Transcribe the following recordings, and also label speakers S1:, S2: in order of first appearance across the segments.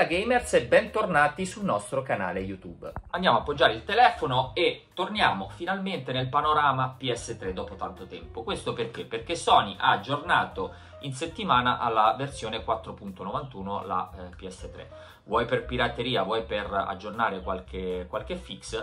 S1: Bella gamers e bentornati sul nostro canale YouTube.
S2: Andiamo a appoggiare il telefono e torniamo finalmente nel panorama PS3 dopo tanto tempo. Questo perché? Perché Sony ha aggiornato in settimana alla versione 4.91 la eh, PS3. Vuoi per pirateria, vuoi per aggiornare qualche, qualche fix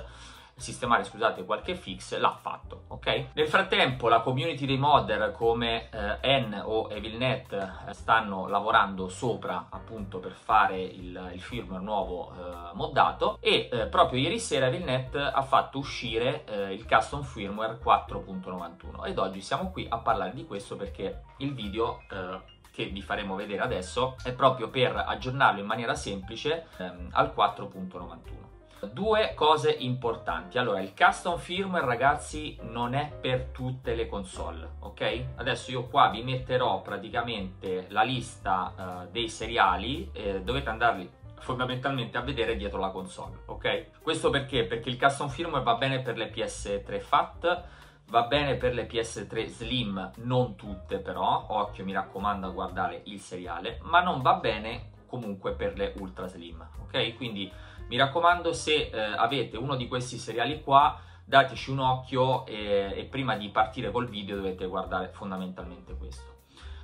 S2: sistemare scusate qualche fix l'ha fatto ok? Nel frattempo la community dei modder come eh, N o EvilNet eh, stanno lavorando sopra appunto per fare il, il firmware nuovo eh, moddato e eh, proprio ieri sera EvilNet ha fatto uscire eh, il custom firmware 4.91 ed oggi siamo qui a parlare di questo perché il video eh, che vi faremo vedere adesso è proprio per aggiornarlo in maniera semplice ehm, al 4.91 Due cose importanti. Allora, il custom firmware, ragazzi, non è per tutte le console, ok? Adesso io qua vi metterò praticamente la lista uh, dei seriali, eh, dovete andarli fondamentalmente a vedere dietro la console, ok? Questo perché? Perché il custom firmware va bene per le PS3 FAT, va bene per le PS3 Slim, non tutte però, occhio mi raccomando a guardare il seriale, ma non va bene comunque per le Ultra Slim, ok? Quindi mi raccomando, se eh, avete uno di questi seriali qua, dateci un occhio e, e prima di partire col video dovete guardare fondamentalmente questo.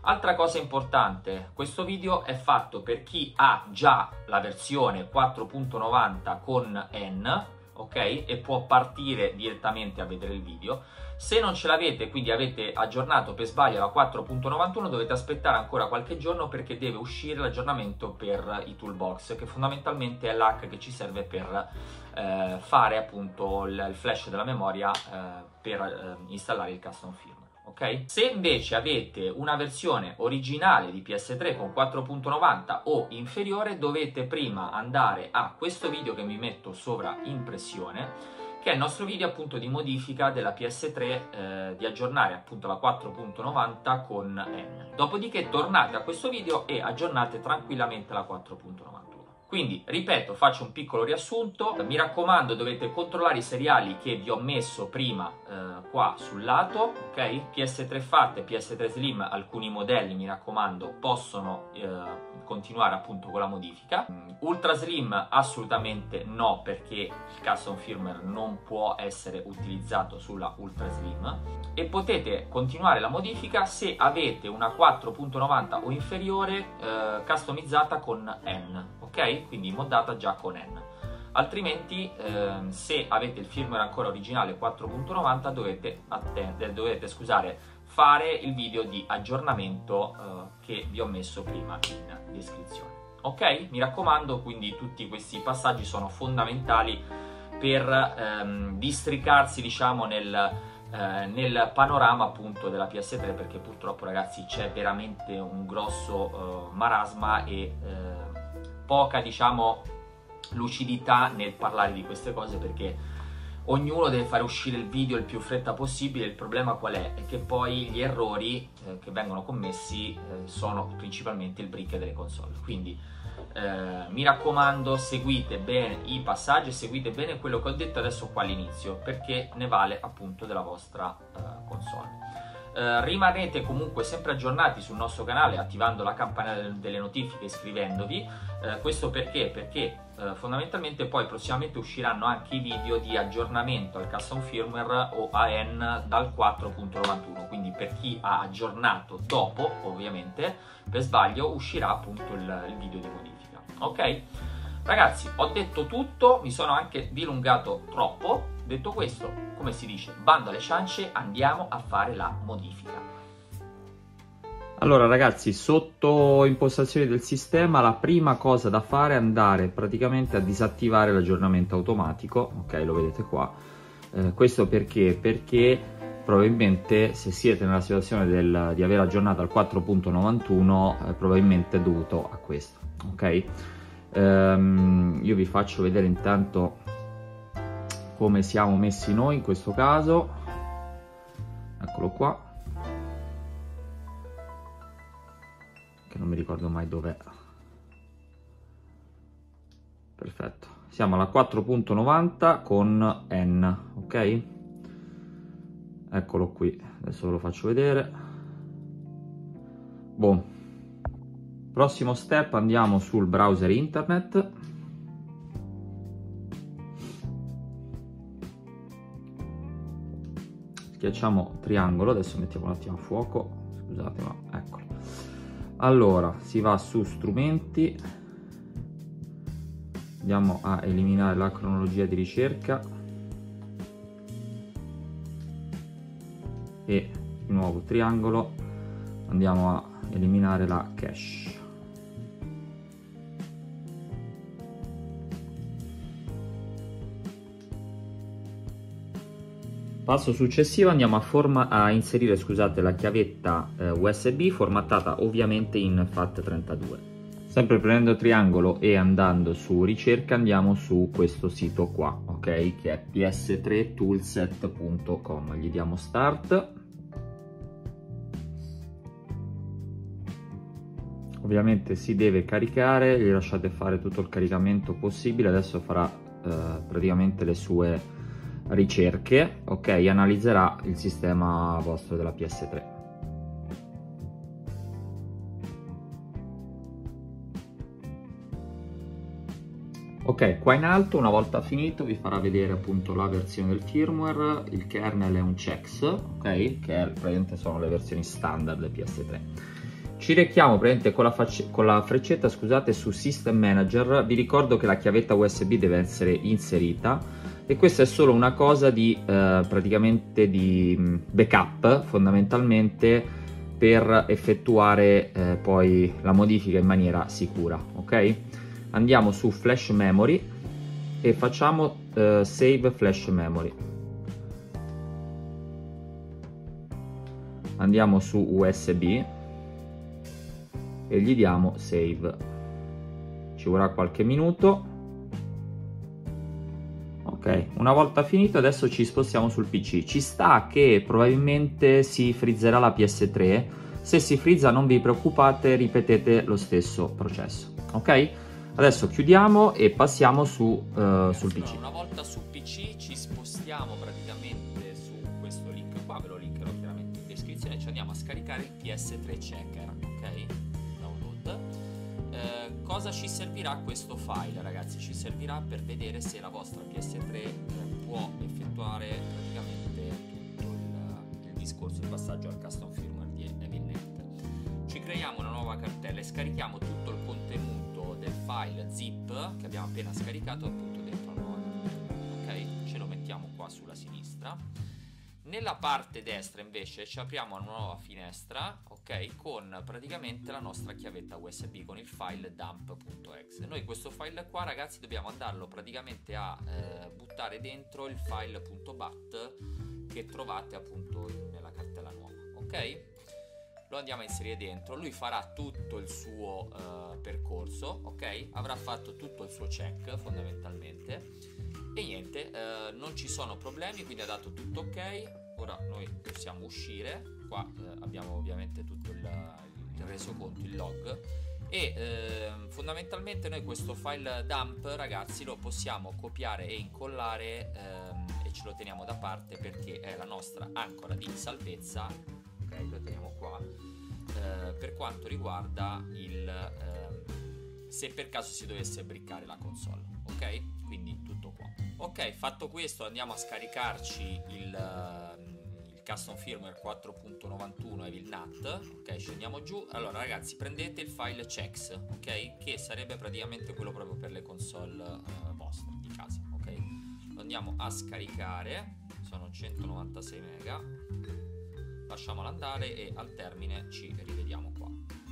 S2: Altra cosa importante, questo video è fatto per chi ha già la versione 4.90 con N, ok? E può partire direttamente a vedere il video. Se non ce l'avete, quindi avete aggiornato per sbaglio la 4.91, dovete aspettare ancora qualche giorno perché deve uscire l'aggiornamento per i toolbox, che fondamentalmente è l'hack che ci serve per eh, fare appunto il, flash della memoria eh, per eh, installare il custom firmware. Okay? Se invece avete una versione originale di PS3 con 4.90 o inferiore, dovete prima andare a questo video che vi metto sovra impressione che è il nostro video appunto di modifica della PS3 eh, di aggiornare appunto la 4.90 con N. Dopodiché tornate a questo video e aggiornate tranquillamente la 4.91. Quindi, ripeto, faccio un piccolo riassunto. Mi raccomando, dovete controllare i seriali che vi ho messo prima eh, qua sul lato, ok? PS3 FAT e PS3 Slim, alcuni modelli, mi raccomando, possono eh, continuare appunto con la modifica. Mm, Ultra Slim assolutamente no, perché il custom firmware non può essere utilizzato sulla Ultra Slim. E potete continuare la modifica se avete una 4.90 o inferiore eh, customizzata con N, ok? Quindi moddata già con N. Altrimenti, ehm, se avete il firmware ancora originale 4.90, dovete, dovete scusare, fare il video di aggiornamento eh, che vi ho messo prima in descrizione. Ok? Mi raccomando, quindi tutti questi passaggi sono fondamentali per ehm, districarsi, diciamo, nel, eh, nel panorama appunto della PS3 perché purtroppo ragazzi c'è veramente un grosso uh, marasma e uh, poca, diciamo, lucidità nel parlare di queste cose perché ognuno deve fare uscire il video il più fretta possibile. Il problema qual è? È che poi gli errori eh, che vengono commessi eh, sono principalmente il brick delle console. Quindi eh, mi raccomando, seguite bene i passaggi, seguite bene quello che ho detto adesso qua all'inizio perché ne vale appunto della vostra eh, console. Eh, rimanete comunque sempre aggiornati sul nostro canale attivando la campanella delle notifiche iscrivendovi. Uh, questo perché? Perché uh, fondamentalmente poi prossimamente usciranno anche i video di aggiornamento al custom firmware o AN dal 4.91. Quindi per chi ha aggiornato dopo, ovviamente, per sbaglio uscirà appunto il, il video di modifica. Ok? Ragazzi, ho detto tutto, mi sono anche dilungato troppo. Detto questo, come si dice, bando alle ciance, andiamo a fare la modifica.
S3: Allora ragazzi, sotto impostazioni del sistema la prima cosa da fare è andare praticamente a disattivare l'aggiornamento automatico, ok lo vedete qua, eh, questo perché? Perché probabilmente se siete nella situazione del, di aver aggiornato al 4.91 eh, probabilmente è dovuto a questo, ok? Um, io vi faccio vedere intanto come siamo messi noi in questo caso. Eccolo qua. Che non mi ricordo mai dov'è. Perfetto. Siamo alla 4.90 con n ok? Eccolo qui. Adesso ve lo faccio vedere. Boh Prossimo step andiamo sul browser internet. Schiacciamo triangolo, adesso mettiamo un attimo a fuoco, scusate ma eccolo. Allora, si va su strumenti, andiamo a eliminare la cronologia di ricerca. E di nuovo triangolo. Andiamo a eliminare la cache Passo successivo andiamo a, forma, a inserire scusate, la chiavetta eh, USB formattata ovviamente in FAT32. Sempre prendendo triangolo e andando su ricerca andiamo su questo sito qua, ok? Che è ps3toolset.com. Gli diamo start. Ovviamente si deve caricare, gli lasciate fare tutto il caricamento possibile, adesso farà eh, praticamente le sue ricerche, ok? Analizzerà il sistema vostro della PS3. Ok, qua in alto una volta finito vi farà vedere appunto la versione del firmware, il kernel è un CEX, ok? Che praticamente sono le versioni standard del PS3. Ci rechiamo praticamente con la, con la freccetta scusate, su System Manager, vi ricordo che la chiavetta USB deve essere inserita e questa è solo una cosa di eh, praticamente di mm, backup fondamentalmente per effettuare eh, poi la modifica in maniera sicura, ok? andiamo su flash memory e facciamo uh, save flash memory. Andiamo su usb e gli diamo save. Ci vorrà qualche minuto ok una volta finito adesso ci spostiamo sul pc ci sta che probabilmente si frizzerà la ps3 se si frizza non vi preoccupate ripetete lo stesso processo. Ok? Adesso chiudiamo e passiamo su, uh, sul PC.
S2: Una volta su PC ci spostiamo praticamente su questo link. Qua, ve lo linkerò chiaramente in descrizione, ci andiamo a scaricare il PS3 Checker, ok? Eh, cosa ci servirà questo file ragazzi? Ci servirà per vedere se la vostra PS3 eh, può effettuare praticamente tutto il, il discorso, il passaggio al custom firmware di Evilnet. Ci creiamo una nuova cartella e scarichiamo tutto il contenuto del file zip che abbiamo appena scaricato appunto dentro la nuova ok ce lo mettiamo qua sulla sinistra nella parte destra invece ci apriamo una nuova finestra ok? Con praticamente la nostra chiavetta usb con il file dump.exe noi questo file qua ragazzi dobbiamo andarlo praticamente a eh, buttare dentro il file.bat che trovate appunto nella cartella nuova ok? Lo andiamo a inserire dentro, lui farà tutto il suo uh, percorso, ok? Avrà fatto tutto il suo check fondamentalmente e niente, uh, non ci sono problemi, quindi ha dato tutto ok. Ora noi possiamo uscire, qua uh, abbiamo ovviamente tutto il, il resoconto, il log. E eh, fondamentalmente noi questo file dump ragazzi lo possiamo copiare e incollare ehm, e ce lo teniamo da parte perché è la nostra ancora di salvezza. Ok lo teniamo qua. Eh, per quanto riguarda il eh, se per caso si dovesse briccare la console ok ok fatto questo andiamo a scaricarci il, uh, il custom firmware 4.91 Evil NAT ok scendiamo giù. Allora ragazzi prendete il file checks ok? Che sarebbe praticamente quello proprio per le console uh, vostre di casa ok? Lo andiamo a scaricare. Sono 196 mega. Lasciamolo andare e al termine ci rivediamo qua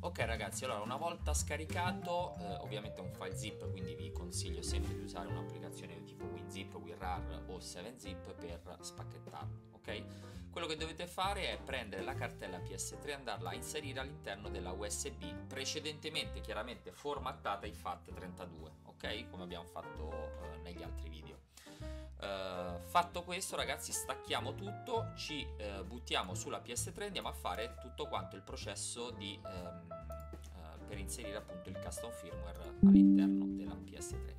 S2: ok ragazzi allora una volta scaricato eh, ovviamente è un file zip quindi vi consiglio sempre di usare un'applicazione tipo WinZip, WinRAR o 7zip per spacchettarlo ok? Quello che dovete fare è prendere la cartella PS3 e andarla a inserire all'interno della USB precedentemente chiaramente formattata in FAT32 ok? Come abbiamo fatto eh, negli altri video. Uh, fatto questo ragazzi stacchiamo tutto, ci uh, buttiamo sulla PS3 e andiamo a fare tutto quanto il processo di, um, uh, per inserire appunto il custom firmware all'interno della PS3.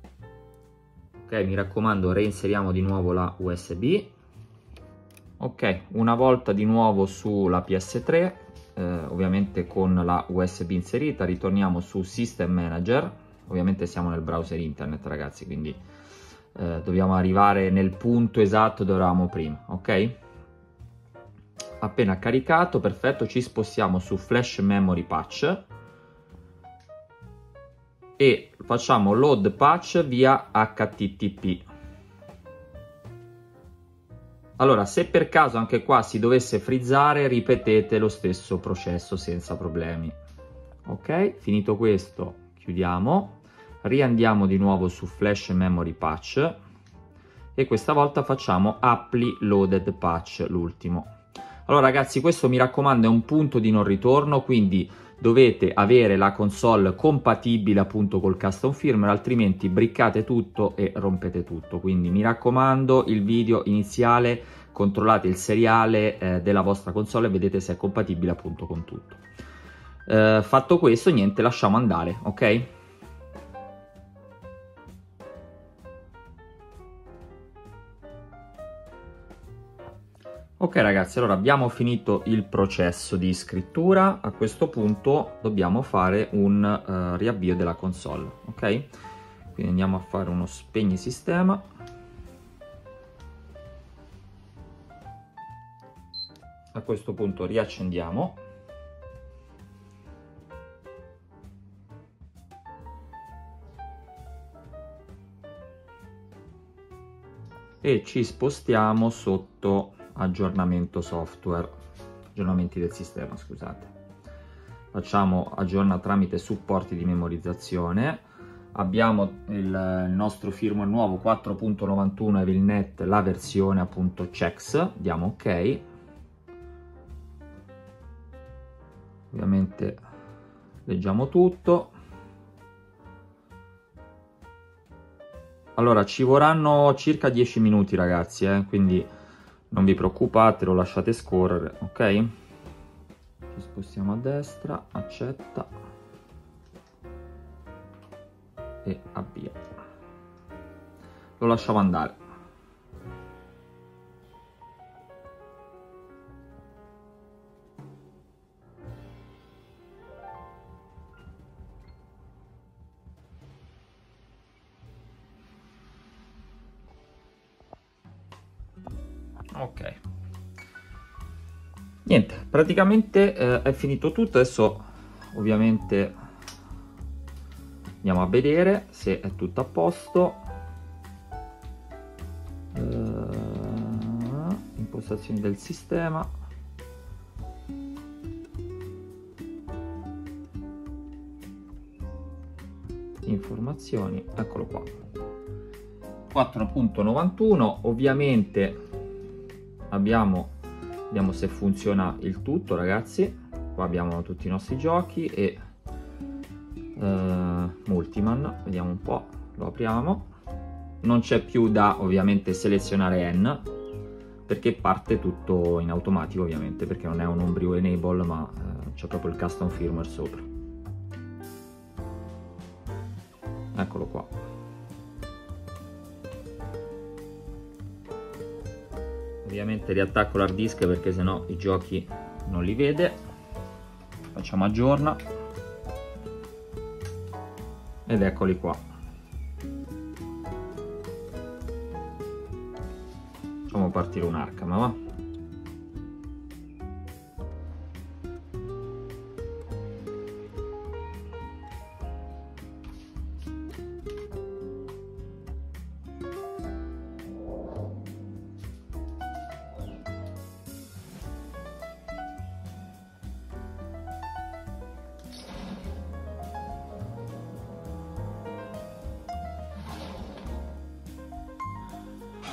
S3: Ok, mi raccomando reinseriamo di nuovo la USB. Ok, una volta di nuovo sulla PS3, eh, ovviamente con la USB inserita, ritorniamo su System Manager, ovviamente siamo nel browser internet ragazzi, quindi eh, dobbiamo arrivare nel punto esatto dove eravamo prima, ok? Appena caricato, perfetto, ci spostiamo su Flash Memory Patch e facciamo load patch via HTTP. Allora, se per caso anche qua si dovesse frizzare, ripetete lo stesso processo senza problemi. Ok, finito questo, chiudiamo, riandiamo di nuovo su Flash Memory Patch e questa volta facciamo Apply Loaded Patch, l'ultimo. Allora ragazzi, questo mi raccomando è un punto di non ritorno, quindi dovete avere la console compatibile appunto col custom firmware altrimenti briccate tutto e rompete tutto. Quindi mi raccomando il video iniziale controllate il seriale eh, della vostra console e vedete se è compatibile appunto con tutto. Eh, fatto questo niente lasciamo andare ok Ok ragazzi, allora abbiamo finito il processo di scrittura, a questo punto dobbiamo fare un uh, riavvio della console, ok? Quindi andiamo a fare uno spegni sistema. A questo punto riaccendiamo. E ci spostiamo sotto aggiornamento software, aggiornamenti del sistema, scusate. Facciamo aggiorna tramite supporti di memorizzazione. Abbiamo il nostro firmware nuovo 4.91 EvilNet, la versione appunto checks, diamo ok. Ovviamente leggiamo tutto. Allora, ci vorranno circa 10 minuti ragazzi, eh? quindi non vi preoccupate lo lasciate scorrere ok? Ci spostiamo a destra accetta. E avvia. Lo lasciamo andare ok. Niente praticamente eh, è finito tutto. Adesso ovviamente andiamo a vedere se è tutto a posto. Uh, impostazioni del sistema. Informazioni eccolo qua. 4.91 ovviamente abbiamo vediamo se funziona il tutto ragazzi. Qua abbiamo tutti i nostri giochi e uh, Multiman. Vediamo un po' lo apriamo. Non c'è più da ovviamente selezionare N perché parte tutto in automatico ovviamente perché non è un Homebrew Enable ma uh, c'è proprio il custom firmware sopra. Eccolo qua ovviamente riattacco l'hard disk perché sennò i giochi non li vede. Facciamo aggiorna ed eccoli qua. Facciamo partire un Arkham va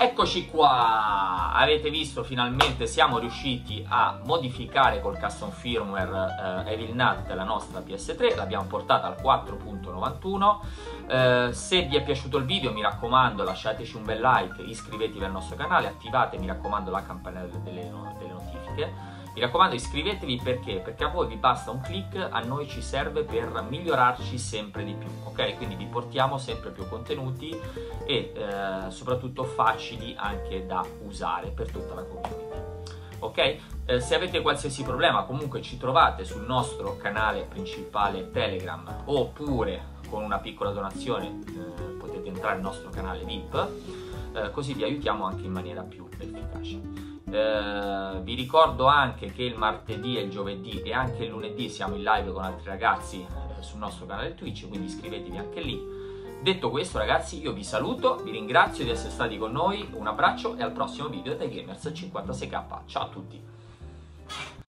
S2: Eccoci qua, avete visto finalmente siamo riusciti a modificare col custom firmware eh, Evil Nut la nostra PS3, l'abbiamo portata al 4.91 eh, se vi è piaciuto il video mi raccomando lasciateci un bel like, iscrivetevi al nostro canale, attivate mi raccomando la campanella delle, delle notifiche mi raccomando iscrivetevi perché? Perché a voi vi basta un click, a noi ci serve per migliorarci sempre di più, ok? Quindi vi portiamo sempre più contenuti e eh, soprattutto facili anche da usare per tutta la community. ok? Eh, se avete qualsiasi problema comunque ci trovate sul nostro canale principale Telegram oppure con una piccola donazione eh, potete entrare nel nostro canale VIP eh, così vi aiutiamo anche in maniera più efficace. Eh, vi ricordo anche che il martedì e il giovedì e anche il lunedì siamo in live con altri ragazzi eh, sul nostro canale Twitch, quindi iscrivetevi anche lì. Detto questo ragazzi io vi saluto, vi ringrazio di essere stati con noi, un abbraccio e al prossimo video dai Gamers 56k. Ciao a tutti!